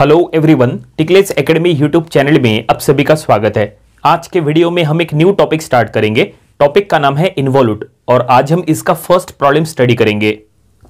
Hello everyone टिकलेस academy YouTube channel में आप सभी का स्वागत है। आज के वीडियो में हम एक न्यू टॉपिक स्टार्ट करेंगे। टॉपिक का नाम है इन्वॉल्यूट और आज हम इसका फ़र्स्ट प्रॉब्लम स्टडी करेंगे।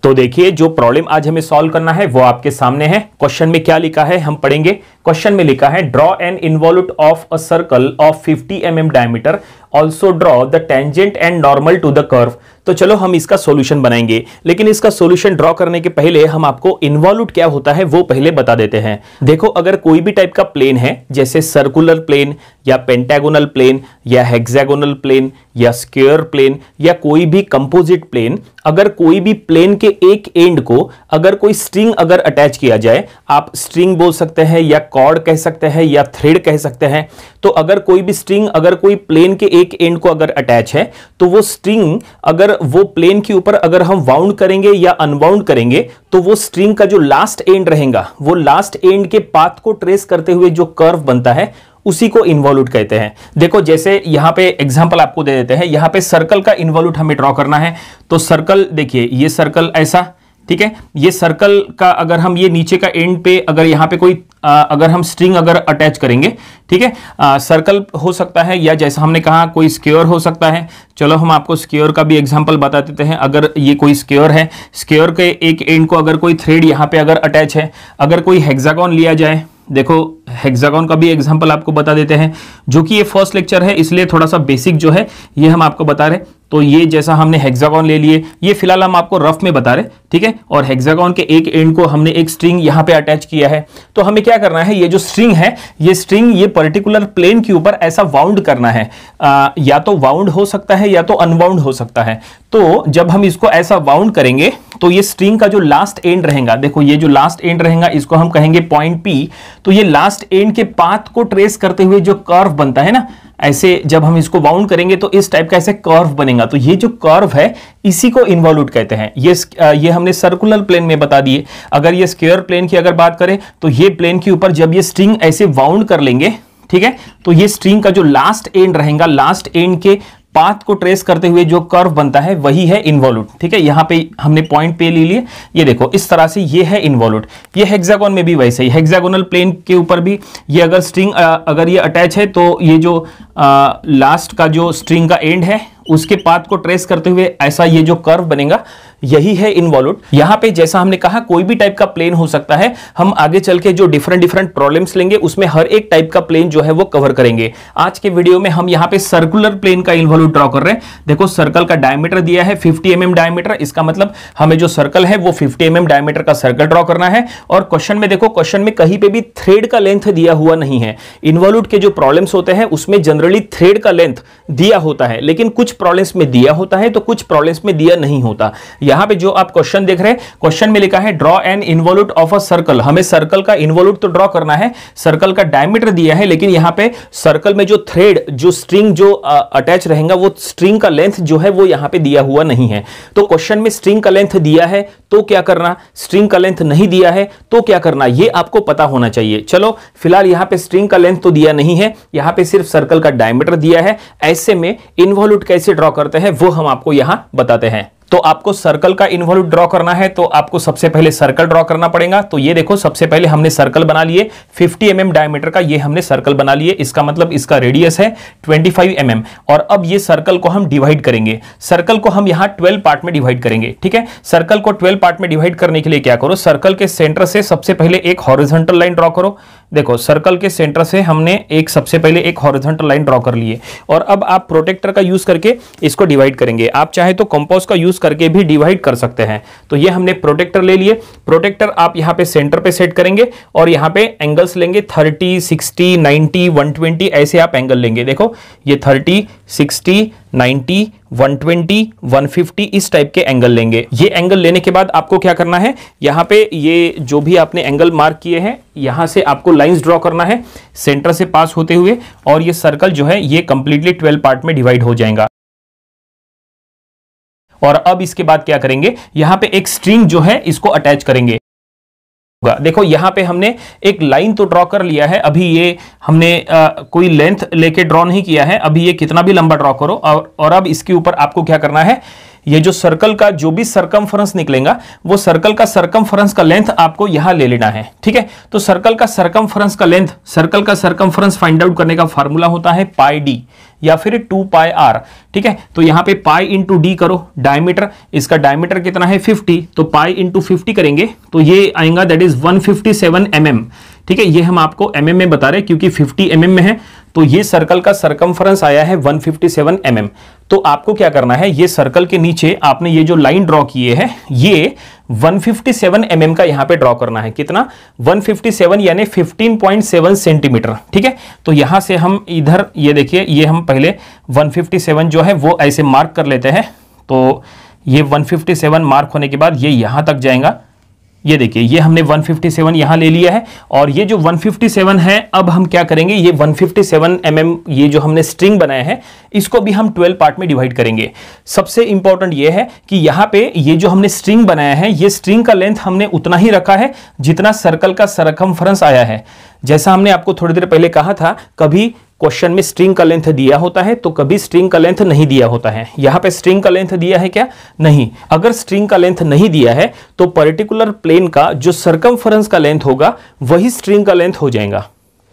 तो देखिए, जो प्रॉब्लम आज हमें सॉल्व करना है, वो आपके सामने है। क्वेश्चन में क्या लिखा है, हम पढ़ेंगे। क्वेश्चन में लिखा है, draw an involute of a circle of 50 M M diameter. Also draw the tangent and normal to the curve तो चलो हम इसका सॉल्यूशन बनाएँगे। लेकिन इसका सॉल्यूशन ड्रॉ करने के पहले हम आपको इन्वॉल्यूट क्या होता है वो पहले बता देते हैं। देखो, अगर कोई भी टाइप का प्लेन है, जैसे सर्कुलर प्लेन या पेंटागोनल प्लेन या हेक्सागोनल प्लेन या स्क्वेयर प्लेन या कोई भी कंपोजिट प्लेन अगर कोई भी प्लेन के एक एंड को अगर कोई स्ट्रिंग अगर अटैच किया जाए, आप स्ट्रिंग बोल सकते हैं या कॉर्ड कह सकते हैं या थ्रेड कह सकते हैं। तो अगर कोई भी स्ट्रिंग अगर कोई प्लेन के एक एंड को अगर अटैच है तो वो स्ट्रिंग अगर वो प्लेन के ऊपर अगर हम वाउंड करेंगे या अनबाउंड करेंगे तो वो स्ट्रिंग का जो लास्ट एंड रहेगा, वो लास्ट एंड के पाथ को ट्रेस करते हुए जो कर्व बनता है, उसी को इन्वॉल्यूट कहते हैं। देखो, जैसे यहाँ पे एग्जांपल आपको दे देते हैं, यहाँ पे सर्कल का इन्वॉल्यूट हमें ड्रॉ करना है तो सर्कल देखिए, ये सर्कल ऐसा ठीक है? ये सर्कल का अगर हम ये नीचे का एंड पे अगर यहाँ पे कोई आ, अगर हम स्ट्रिंग अगर अटैच करेंगे ठीक है? सर्कल हो सकता है या जैसा हमने कहा कोई स्क्योर हो सकता है। चलो हम आपको स्क्योर का भी एग्जांपल बता देते हैं। अगर ये कोई स्क्योर है स्क्योर के एक एंड को अगर कोई थ्रेड यहाँ पे अगर अटैच है अगर कोई हेक्सागोन लिया जाए देखो हेक्सागॉन का भी एग्जांपल आपको बता देते हैं जो कि ये फ़र्स्ट लेक्चर है इसलिए थोड़ा सा बेसिक जो है ये हम आपको बता रहे तो ये जैसा हमने हेक्सागॉन ले लिए ये फ़िलहाल हम आपको रफ में बता रहे ठीक है? और हेक्सागॉन के एक एंड को हमने एक स्ट्रिंग यहाँ पे अटैच किया है। तो हमें क्या करना है ये जो स्ट्रिंग है ये स्ट्रिंग ये पर्टिकुलर प्लेन के ऊपर ऐसा वाउंड करना है। आ, या तो वाउंड हो सकता है या तो अनवाउंड हो सकता है। तो जब हम इसको ऐसा वाउंड करेंगे तो ये स्ट्रिंग का जो लास्ट एंड रहेगा देखो ये जो लास्ट एंड रहेगा इसको हम कहेंगे पॉइंट पी तो ये लास्ट एंड के पाथ को ट्रेस करते हुए जो कर्व बनता है ना, ऐसे जब हम इसको बाउंड करेंगे तो इस टाइप का ऐसे कर्व बनेगा। तो ये जो कर्व है, इसी को इन्वॉल्यूट कहते हैं। ये ये हमने सर्कुलर प्लेन में बता दिए। अगर ये स्क्वेयर प्लेन की अगर बात करें तो ये प्लेन के ऊपर जब ये स्ट्रिंग ऐसे वाउंड कर लेंगे, ठीक है? तो ये स्ट्रिंग का जो लास्ट एंड रहेगा लास्ट एंड के पाथ को ट्रेस करते हुए जो कर्व बनता है वही है इन्वॉल्यूट ठीक है? यहाँ पे हमने पॉइंट पे ले लिए। ये देखो इस तरह से ये है इन्वॉल्यूट ये हेक्सागोन में भी वैसे ही। हेक्सागोनल प्लेन के ऊपर भी ये अगर स्ट्रिंग अगर ये अटैच है तो ये जो आ, लास्ट का जो स्ट्रिंग का एंड है उसके पाथ को ट्रेस करते हुए ऐसा ये जो कर्व बनेगा। यही है इनवॉल्यूट यहाँ पे जैसा हमने कहा, कोई भी टाइप का प्लेन हो सकता है। हम आगे चल के जो डिफरेंट डिफरेंट प्रॉब्लम्स लेंगे, उसमें हर एक टाइप का प्लेन जो है वो कवर करेंगे। आज के वीडियो में हम यहाँ पे सर्कुलर प्लेन का इन्वॉल्यूट ड्रॉ कर रहे हैं। देखो सर्कल का डायमीटर दिया है फिफ्टी एम डायमीटर इसका मतलब हमें जो सर्कल है, वो फिफ्टी एम डायमीटर का सर्कल ड्रॉ करना है। और क्वेश्चन में देखो क्वेश्चन में कहीं पे भी थ्रेड का लेंथ दिया हुआ नहीं है। इन्वॉल्यूट के जो प्रॉब्लम्स होते हैं, उसमें जनरली थ्रेड का लेंथ दिया होता है। लेकिन कुछ प्रॉब्लम्स में दिया होता है तो कुछ प्रॉब्लम्स में दिया नहीं होता। यहाँ पे जो आप क्वेश्चन देख रहे हैं क्वेश्चन में लिखा है draw an involute of a circle हमें सर्कल का इन्वॉल्यूट तो ड्रॉ करना है सर्कल का डायमीटर दिया है, लेकिन यहाँ पे सर्कल में जो थ्रेड जो स्ट्रिंग जो अटैच रहेगा, वो स्ट्रिंग का लेंथ जो है, वो यहाँ पे दिया हुआ नहीं है। तो क्वेश्चन में स्ट्रिंग का लेंथ दिया है तो क्या करना? स्ट्रिंग का लेंथ नहीं दिया है तो क्या करना? ये आपको पता होना चाहिए। चलो, फ़िलहाल यहाँ पे स्ट्रिंग का लेंथ तो दिया नहीं है, यहाँ पे सिर्फ़ सर्कल का डायमीटर दिया है। ऐसे में इन्वॉल्यूट कैसे ड्रॉ करते हैं, वो हम आपको यहाँ बताते हैं। तो आपको सर्कल का इन्वॉल्व ड्रॉ करना है तो आपको सबसे पहले सर्कल ड्रॉ करना पड़ेगा। तो ये देखो, सबसे पहले हमने सर्कल बना लिए 50 एम mm डायमीटर का ये हमने सर्कल बना लिए। इसका मतलब इसका रेडियस है 25 एम mm और अब ये सर्कल को हम डिवाइड करेंगे। सर्कल को हम यहाँ 12 पार्ट में डिवाइड करेंगे, ठीक है? सर्कल को 12 पार्ट में डिवाइड करने के लिए क्या करो? सर्कल के सेंटर से सबसे पहले एक हॉरिजेंटल लाइन ड्रॉ करो। देखो सर्कल के सेंटर से हमने एक सबसे पहले एक हॉरिजॉन्टल लाइन ड्रॉ कर लिए और अब आप प्रोटेक्टर का यूज़ करके इसको डिवाइड करेंगे। आप चाहे तो कंपोज का यूज़ करके भी डिवाइड कर सकते हैं। तो ये हमने प्रोटेक्टर ले लिए। प्रोटेक्टर आप यहाँ पे सेंटर पे सेट करेंगे और यहाँ पे एंगल्स लेंगे। 30, 60, 90, 120 ऐसे आप एंगल लेंगे। देखो ये 30, 60, 90, 120, 150 इस टाइप के एंगल लेंगे। ये एंगल लेने के बाद आपको क्या करना है? यहाँ पे ये जो भी आपने एंगल मार्क किए हैं यहाँ से आपको लाइंस ड्रॉ करना है सेंटर से पास होते हुए और ये सर्कल जो है ये कंप्लीटली 12 पार्ट में डिवाइड हो जाएगा। और अब इसके बाद क्या करेंगे? यहाँ पे एक स्ट्रिंग जो है इसको अटैच करेंगे। देखो यहाँ पे हमने एक लाइन तो ड्रॉ कर लिया है। अभी ये हमने आ, कोई लेंथ लेके ड्रॉ नहीं किया है। अभी ये कितना भी लंबा ड्रॉ करो। और, और अब इसके ऊपर आपको क्या करना है? ये जो सर्कल का जो भी सरकमफ्रेंस निकलेगा, वो सर्कल का सरकमफ्रेंस का लेंथ आपको यहाँ ले लेना है, ठीक है? तो सर्कल का सर्कम का लेंथ सर्कल का सरकमफ्रेंस फाइंड आउट करने का फॉर्मूला होता है पाई डी या फिर टू पाई आर ठीक है? तो यहाँ पे पाई इंटू डी करो डायमीटर इसका डायमीटर कितना है? 50 तो पाई इंटू फिफ्टी करेंगे तो ये आएगा दैट इज़ 157 mm ठीक है? ये हम आपको एम mm में बता रहे हैं, क्योंकि 50 mm में है तो ये सर्कल का सरकमफ्रेंस आया है 157 फिफ्टी mm. तो आपको क्या करना है? ये सर्कल के नीचे आपने ये जो लाइन ड्रॉ किए हैं, ये 157 फिफ्टी mm का यहाँ पे ड्रॉ करना है। कितना? 157 यानी 15.7 सेंटीमीटर ठीक है? तो यहाँ से हम इधर, ये देखिए, ये हम पहले 157 जो है, वो ऐसे मार्क कर लेते हैं। तो ये 157 मार्क होने के बाद ये यहाँ तक जाएगा। ये देखिए, ये हमने 157 फिफ्टी यहाँ ले लिया है और ये जो 157 है, अब हम क्या करेंगे, ये 157 फिफ्टी mm ये जो हमने स्ट्रिंग बनाया है, इसको भी हम 12 पार्ट में डिवाइड करेंगे। सबसे इंपॉर्टेंट ये है कि यहाँ पे ये जो हमने स्ट्रिंग बनाया है, ये स्ट्रिंग का लेंथ हमने उतना ही रखा है जितना सर्कल का सरकमफ्रेंस आया है। जैसा हमने आपको थोड़ी देर पहले कहा था, कभी क्वेश्चन में स्ट्रिंग का लेंथ दिया होता है तो कभी स्ट्रिंग का लेंथ नहीं दिया होता है। यहाँ पे स्ट्रिंग का लेंथ दिया है क्या? नहीं। अगर स्ट्रिंग का लेंथ नहीं दिया है तो पर्टिकुलर प्लेन का जो सरकमफ्रेंस का लेंथ होगा वही स्ट्रिंग का लेंथ हो जाएगा।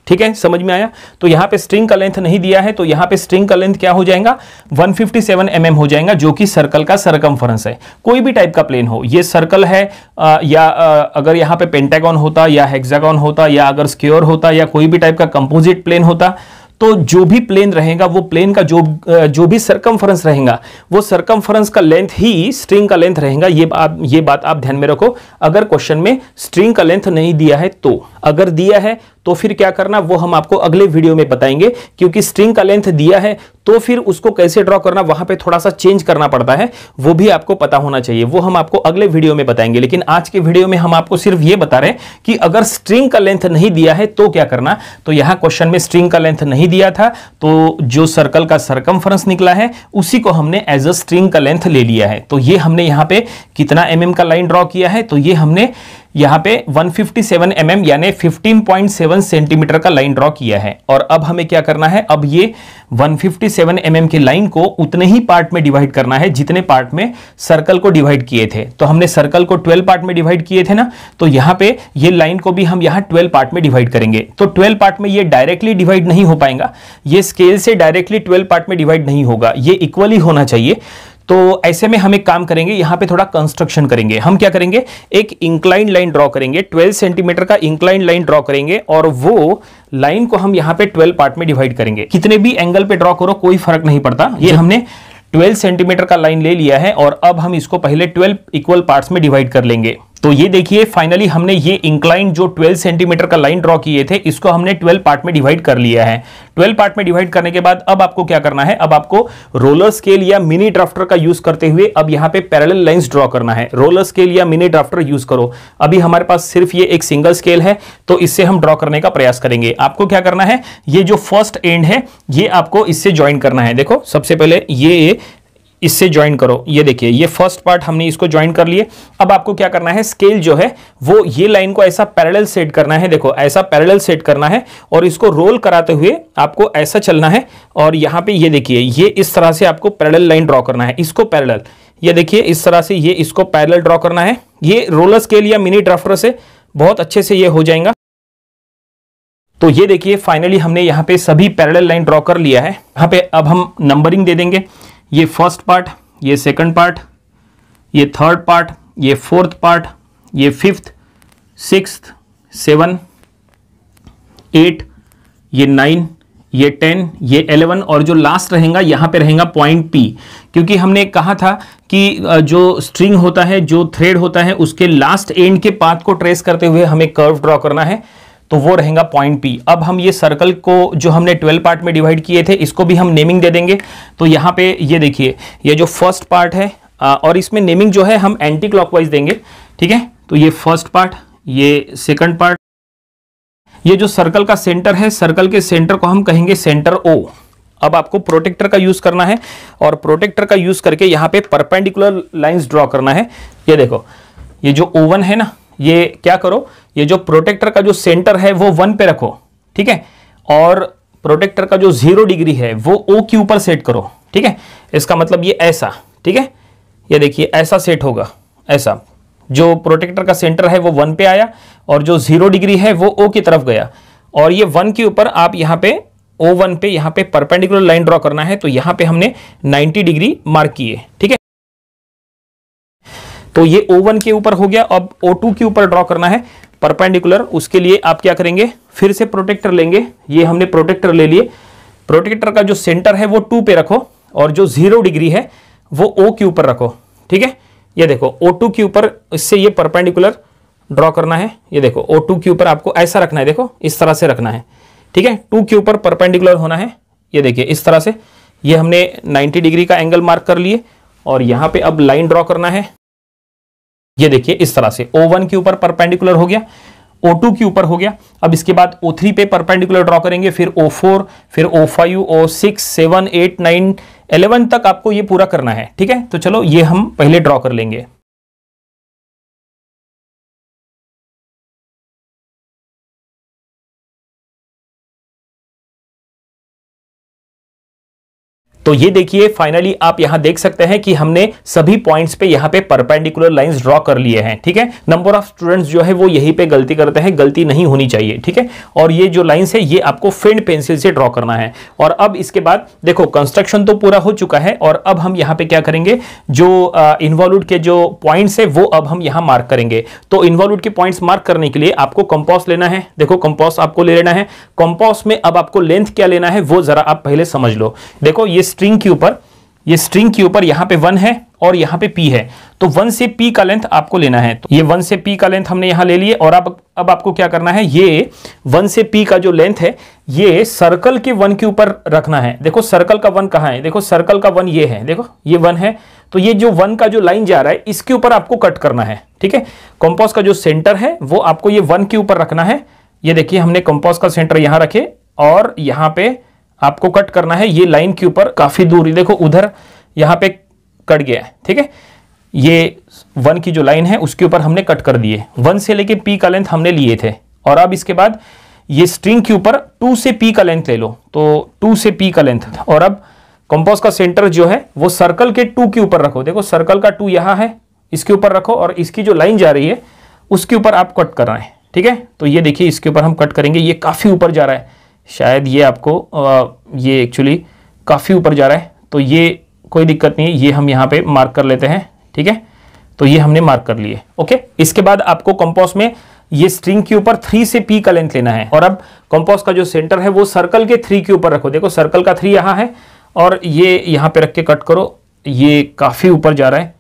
ठीक है? समझ में आया? तो यहाँ पे स्ट्रिंग का लेंथ नहीं दिया है तो यहाँ पे स्ट्रिंग का लेंथ क्या हो जाएगा? 157 फिफ्टी mm हो जाएगा जो कि सर्कल का सरकमफ्रेंस है। कोई भी टाइप का प्लेन हो ये सर्कल है आ, या आ, अगर यहाँ पे पेंटागन होता या हेक्सागन होता या अगर स्क्योर होता या कोई भी टाइप का कंपोजिट प्लेन होता तो जो भी प्लेन रहेगा, वो प्लेन का जो जो भी सरकमफरेंस रहेगा, वो सरकमफरेंस का लेंथ ही स्ट्रिंग का लेंथ रहेगा। ये आप ये बात आप ध्यान में रखो। अगर क्वेश्चन में स्ट्रिंग का लेंथ नहीं दिया है तो अगर दिया है तो फिर क्या करना, वो हम आपको अगले वीडियो में बताएँगे, क्योंकि स्ट्रिंग का लेंथ दिया है तो फिर उसको कैसे ड्रॉ करना, वहाँ पे थोड़ा सा चेंज करना पड़ता है, वो भी आपको पता होना चाहिए। वो हम आपको अगले वीडियो में बताएँगे। लेकिन आज के वीडियो में हम आपको सिर्फ़ ये बता रहे हैं कि अगर स्ट्रिंग का लेंथ नहीं दिया है तो क्या करना? तो यहाँ क्वेश्चन में स्ट्रिंग का लेंथ नहीं दिया था तो जो सर्कल का सरकमफ्रेंस निकला है, उसी को हमने एज अ स्ट्रिंग का लेंथ ले लिया है। तो ये हमने यहाँ पे कितना एम mm का लाइन ड्रॉ किया है तो ये हमने यहाँ पे 157 फिफ्टी mm यानी 15.7 सेंटीमीटर का लाइन ड्रॉ किया है। और अब हमें क्या करना है? अब ये 157 फिफ्टी mm की लाइन को उतने ही पार्ट में डिवाइड करना है जितने पार्ट में सर्कल को डिवाइड किए थे। तो हमने सर्कल को 12 पार्ट में डिवाइड किए थे ना? तो यहाँ पे ये लाइन को भी हम यहाँ 12 पार्ट में डिवाइड करेंगे। तो 12 पार्ट में ये डायरेक्टली डिवाइड नहीं हो पाएगा। ये स्केल से डायरेक्टली 12 पार्ट में डिवाइड नहीं होगा। ये इक्वली होना चाहिए। तो ऐसे में हम एक काम करेंगे यहाँ पे थोड़ा कंस्ट्रक्शन करेंगे। हम क्या करेंगे? एक इंक्लाइन लाइन ड्रॉ करेंगे 12 सेंटीमीटर का इंक्लाइन लाइन ड्रॉ करेंगे और वो लाइन को हम यहाँ पे 12 पार्ट में डिवाइड करेंगे। कितने भी एंगल पे ड्रॉ करो कोई फ़र्क नहीं पड़ता। ये हमने 12 सेंटीमीटर का लाइन ले लिया है और अब हम इसको पहले 12 इक्वल पार्ट्स में डिवाइड कर लेंगे। तो ये देखिए फाइनली हमने ये इंक्लाइन जो 12 सेंटीमीटर का लाइन ड्रॉ किए थे, इसको हमने 12 पार्ट में डिवाइड कर लिया है। 12 पार्ट में डिवाइड करने के बाद अब आपको क्या करना है? अब आपको रोलर स्केल या मिनी ड्राफ्टर का यूज़ करते हुए अब यहाँ पे पैरेलल लाइंस ड्रॉ करना है। रोलर स्केल या मिनी ड्राफ्टर यूज़ करो। अभी हमारे पास सिर्फ़ ये एक सिंगल स्केल है तो इससे हम ड्रॉ करने का प्रयास करेंगे। आपको क्या करना है? ये जो फ़र्स्ट एंड है, ये आपको इससे ज्वाइन करना है। देखो, सबसे पहले ये इससे ज्वाइन करो। ये देखिए, ये फ़र्स्ट पार्ट हमने इसको ज्वाइन कर लिए। अब आपको क्या करना है? स्केल जो है, वो ये लाइन को ऐसा पैरेलल सेट करना है। देखो, ऐसा पैरेलल सेट करना है और इसको रोल कराते हुए आपको ऐसा चलना है। और यहाँ पे ये देखिए, ये इस तरह से आपको पैरेलल लाइन ड्रॉ करना है। इसको पैरेलल ये देखिए, इस तरह से ये इसको पैरेलल ड्रॉ करना है। ये रोलर स्केल या मिनी ड्राफ्टर से बहुत अच्छे से ये हो जाएगा। तो ये देखिए फाइनली हमने यहाँ पे सभी पैरेलल लाइन ड्रॉ कर लिया है। यहाँ पे अब हम नंबरिंग दे देंगे। ये फ़र्स्ट पार्ट ये सेकंड पार्ट ये थर्ड पार्ट ये फोर्थ पार्ट ये फिफ्थ सिक्स सेवन एट ये नाइन ये टेन ये एलेवन और जो लास्ट रहेगा, यहाँ पे रहेगा पॉइंट पी क्योंकि हमने कहा था कि जो स्ट्रिंग होता है, जो थ्रेड होता है, उसके लास्ट एंड के पाथ को ट्रेस करते हुए हमें कर्व ड्रॉ करना है। तो वो रहेगा पॉइंट पी अब हम ये सर्कल को जो हमने ट्वेल्व पार्ट में डिवाइड किए थे, इसको भी हम नेमिंग दे देंगे। तो यहाँ पे ये देखिए, ये जो फ़र्स्ट पार्ट है और इसमें नेमिंग जो है, हम एंटी क्लॉकवाइज देंगे। ठीक है? तो ये फ़र्स्ट पार्ट ये सेकंड पार्ट ये जो सर्कल का सेंटर है सर्कल के सेंटर को हम कहेंगे सेंटर ओ अब आपको प्रोटेक्टर का यूज़ करना है, और प्रोटेक्टर का यूज़ करके यहाँ पे परपेंडिकुलर लाइंस ड्रॉ करना है। ये देखो, ये जो ओवन है ना ये क्या करो, ये जो प्रोटेक्टर का जो सेंटर है, वो वन पे रखो, ठीक है? और प्रोटेक्टर का जो ज़ीरो डिग्री है, वो ओ के ऊपर सेट करो, ठीक है? इसका मतलब ये ऐसा, ठीक है? ये देखिए, ऐसा सेट होगा, ऐसा। जो प्रोटेक्टर का सेंटर है, वो वन पे आया, और जो ज़ीरो डिग्री है, वो ओ की तरफ़ गया। और ये वन के ऊपर आप यहाँ पे ओ वन पे, यहाँ पे परपेंडिकुलर लाइन ड्रॉ करना है तो यहाँ पे हमने 90 डिग्री मार्क किए, ठीक है? तो ये ओ वन के ऊपर हो गया, अब ओ टू के ऊपर ड्रॉ करना है। परपेंडिकुलर उसके लिए आप क्या करेंगे? फिर से प्रोटेक्टर लेंगे। ये हमने प्रोटेक्टर ले लिए। प्रोटेक्टर का जो सेंटर है, वो टू पे रखो और जो ज़ीरो डिग्री है, वो ओ के ऊपर रखो। ठीक है? ये देखो ओ टू के ऊपर इससे ये परपेंडिकुलर ड्रॉ करना है। ये देखो ओ टू के ऊपर आपको ऐसा रखना है। देखो, इस तरह से रखना है। ठीक है? टू के ऊपर परपेंडिकुलर होना है। ये देखिए, इस तरह से। ये हमने 90 डिग्री का एंगल मार्क कर लिए और यहाँ पे अब लाइन ड्रॉ करना है। ये देखिए, इस तरह से O1 के ऊपर परपेंडिकुलर हो गया O2 के ऊपर हो गया। अब इसके बाद O3 पे परपेंडिकुलर ड्रॉ करेंगे, फिर O4 फिर O5 O6 7 8 9 11 तक आपको ये पूरा करना है, ठीक है? तो चलो, ये हम पहले ड्रॉ कर लेंगे। तो ये देखिए फाइनली आप यहाँ देख सकते हैं कि हमने सभी पॉइंट्स पे यहाँ पे परपेंडिकुलर लाइंस ड्रॉ कर लिए हैं, ठीक है? नंबर ऑफ़ स्टूडेंट्स जो है वो यहीं पे गलती करते हैं, गलती नहीं होनी चाहिए, ठीक है? और ये जो लाइंस है, ये आपको फेंड पेंसिल से ड्रॉ करना है। और अब इसके बाद देखो कंस्ट्रक्शन तो पूरा हो चुका है, और अब हम यहाँ पे क्या करेंगे? जो इन्वॉल्यूड के जो पॉइंट्स है, वो अब हम यहाँ मार्क करेंगे। तो इन्वॉल्यूड के पॉइंट्स मार्क करने के लिए आपको कंपॉस लेना है। देखो कंपॉस आपको ले लेना है। कंपॉस में अब आपको लेंथ क्या लेना है, वो जरा आप पहले समझ लो। देखो, ये स्ट्रिंग के ऊपर, ये स्ट्रिंग के ऊपर यहाँ पे वन है और यहाँ पे पी है। तो वन से पी का लेंथ आपको लेना है। तो ये वन से पी का लेंथ हमने यहाँ ले लिए और अब अब आपको क्या करना है? ये वन से पी का जो लेंथ है, ये सर्कल के वन के ऊपर रखना है। देखो सर्कल का वन कहाँ है? देखो सर्कल का वन ये है। देखो, ये वन है। तो ये जो वन का जो लाइन जा रहा है, इसके ऊपर आपको कट करना है। ठीक है? कंपोज का जो सेंटर है, वो आपको ये वन के ऊपर रखना है। ये देखिए हमने कंपोज का सेंटर यहाँ रखे और यहाँ पे आपको कट करना है, ये लाइन के ऊपर काफ़ी दूरी, देखो उधर यहाँ पे कट गया है, ठीक है? ये वन की जो लाइन है, उसके ऊपर हमने कट कर दिए। वन से लेके पी का लेंथ हमने लिए थे। और अब इसके बाद ये स्ट्रिंग के ऊपर टू से पी का लेंथ ले लो तो टू से पी का लेंथ। और अब कंपोज का सेंटर जो है, वो सर्कल के टू के ऊपर रखो। देखो, सर्कल का टू यहाँ है, इसके ऊपर रखो, और इसकी जो लाइन जा रही है, उसके ऊपर आप कट कर रहे हैं ठीक है? तो ये देखिए, इसके ऊपर हम कट करेंगे, ये काफ़ी ऊपर जा रहा है। शायद ये आपको आ, ये एक्चुअली काफ़ी ऊपर जा रहा है। तो ये कोई दिक्कत नहीं है ये हम यहाँ पे मार्क कर लेते हैं ठीक है? तो ये हमने मार्क कर लिए ओके? इसके बाद आपको कंपोस में ये स्ट्रिंग के ऊपर थ्री से पी का लेंथ लेना है। और अब कंपोस का जो सेंटर है वो सर्कल के थ्री के ऊपर रखो। देखो सर्कल का थ्री यहाँ है और ये यहाँ पे रख के कट करो। ये काफ़ी ऊपर जा रहा है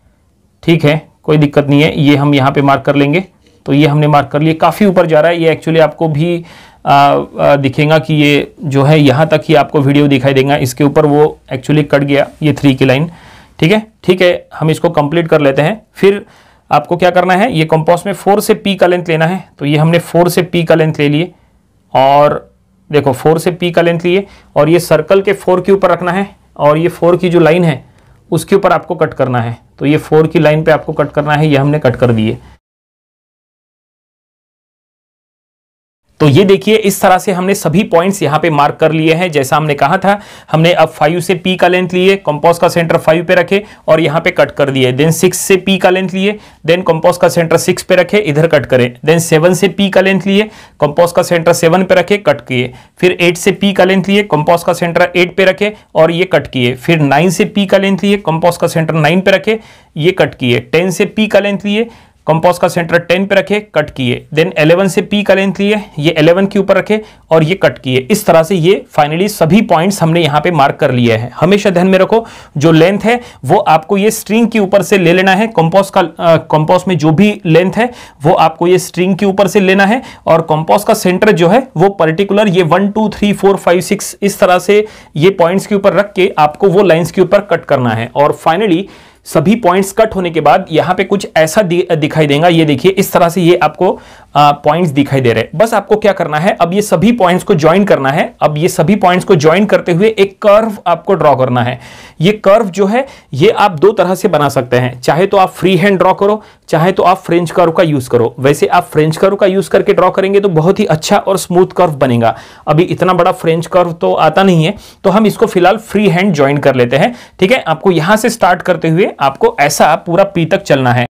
ठीक है? कोई दिक्कत नहीं है ये हम यहाँ पे मार्क कर लेंगे। तो ये हमने मार्क कर लिए काफ़ी ऊपर जा रहा है। ये एक्चुअली आपको भी दिखेगा कि ये जो है यहाँ तक ही आपको वीडियो दिखाई देगा। इसके ऊपर वो एक्चुअली कट गया, ये थ्री की लाइन ठीक है? ठीक है, हम इसको कंप्लीट कर लेते हैं। फिर आपको क्या करना है? ये कंपोस्ट में फोर से पी का लेंथ लेना है। तो ये हमने फोर से पी का लेंथ ले लिए। और देखो फोर से पी का लेंथ लिए और ये सर्कल के फोर के ऊपर रखना है। और ये फोर की जो लाइन है, उसके ऊपर आपको कट करना है। तो ये फोर की लाइन पे आपको कट करना है। ये हमने कट कर दिए। तो ये देखिए, इस तरह से हमने सभी पॉइंट्स यहाँ पे मार्क कर लिए हैं। जैसा हमने कहा था, हमने अब फाइव से पी का लेंथ लिए कंपोज का सेंटर फाइव पे रखे और यहाँ पे कट कर दिए। देन सिक्स से पी का लेंथ लिए देन कंपोज का सेंटर सिक्स पे रखे, इधर कट करें। देन सेवन से पी का लेंथ लिए कंपोज का सेंटर सेवन पे रखे कट किए। फिर एट से पी का लेंथ लिए कंपोज का सेंटर एट पे रखे और ये कट किए। फिर नाइन से पी का लेंथ लिए कंपोज का सेंटर नाइन पे रखे, ये कट किए। टेन से पी का लेंथ लिए कंपोज का सेंटर 10 पे रखे कट किए। देन 11 से पी का लेंथ लिए, ये 11 के ऊपर रखे और ये कट किए। इस तरह से ये फाइनली सभी पॉइंट्स हमने यहाँ पे मार्क कर लिए हैं। हमेशा ध्यान में रखो, जो लेंथ है, वो आपको ये स्ट्रिंग के ऊपर से ले लेना है। कंपोज का कंपोज में जो भी लेंथ है, वो आपको ये स्ट्रिंग के ऊपर से लेना है और कंपोज का सेंटर जो है, वो पर्टिकुलर ये one two three four five six इस तरह से ये पॉइंट्स के ऊपर रख के आपको वो लाइन्स के ऊपर कट करना है। और फाइनली सभी पॉइंट्स कट होने के बाद यहाँ पे कुछ ऐसा दिखाई देगा। ये देखिए, इस तरह से ये आपको पॉइंट्स दिखाई दे रहे हैं। बस आपको क्या करना है, अब ये सभी पॉइंट्स को ज्वाइन करना है। अब ये सभी पॉइंट्स को ज्वाइन करते हुए एक कर्व आपको ड्रॉ करना है। ये कर्व जो है, ये आप दो तरह से बना सकते हैं। चाहे तो आप फ्री हैंड ड्रॉ करो, चाहे तो आप फ्रेंच कर्व का यूज़ करो। वैसे आप फ्रेंच कर्व का यूज़ करके ड्रॉ करेंगे तो बहुत ही अच्छा और स्मूथ कर्व बनेगा। अभी इतना बड़ा फ्रेंच कर्व तो आता नहीं है तो हम इसको फ़िलहाल फ्री हैंड ज्वाइन कर लेते हैं। ठीक है, आपको यहाँ से स्टार्ट करते हुए आपको ऐसा पूरा पी तक चलना है।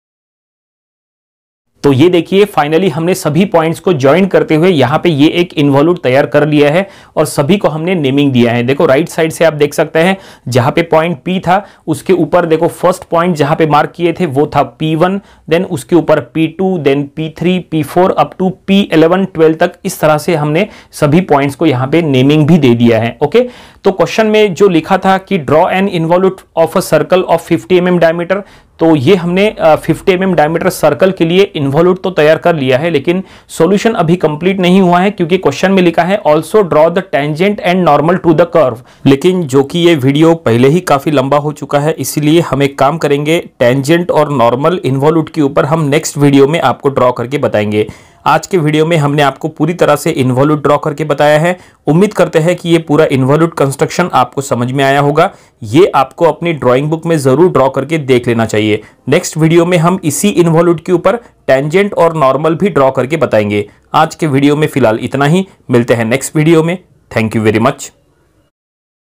तो ये देखिए फाइनली हमने सभी पॉइंट्स को ज्वाइन करते हुए यहाँ पे ये एक इन्वॉल्यूट तैयार कर लिया है और सभी को हमने नेमिंग दिया है। देखो राइट साइड से आप देख सकते हैं, जहाँ पे पॉइंट पी था, उसके ऊपर देखो फ़र्स्ट पॉइंट जहाँ पे मार्क किए थे, वो था P1 देन उसके ऊपर P2 then P3 P4 up to P11 12 तक इस तरह से हमने सभी पॉइंट्स को यहाँ पे नेमिंग भी दे दिया है ओके तो क्वेश्चन में जो लिखा था कि draw an involute of a circle of 50 M mm तो ये हमने 50 एम mm डायमीटर सर्कल के लिए इन्वॉल्यूट तो तैयार कर लिया है, लेकिन सॉल्यूशन अभी कंप्लीट नहीं हुआ है, क्योंकि क्वेश्चन में लिखा है also draw the tangent and normal to the curve लेकिन जो कि ये वीडियो पहले ही काफ़ी लंबा हो चुका है, इसीलिए हम एक काम करेंगे टेंजेंट और नॉर्मल इन्वॉल्यूट के ऊपर हम नेक्स्ट वीडियो में आपको ड्रॉ करके बताएँगे। आज के वीडियो में हमने आपको पूरी तरह से इन्वॉल्यूट ड्रॉ करके बताया है। उम्मीद करते हैं कि ये पूरा इन्वॉल्यूट कंस्ट्रक्शन आपको समझ में आया होगा। ये आपको अपनी ड्राइंग बुक में ज़रूर ड्रॉ करके देख लेना चाहिए। नेक्स्ट वीडियो में हम इसी इन्वॉल्यूट के ऊपर टेंजेंट और नॉर्मल भी ड्रॉ करके बताएँगे। आज के वीडियो में फ़िलहाल इतना ही। मिलते हैं नेक्स्ट वीडियो में। Thank you very much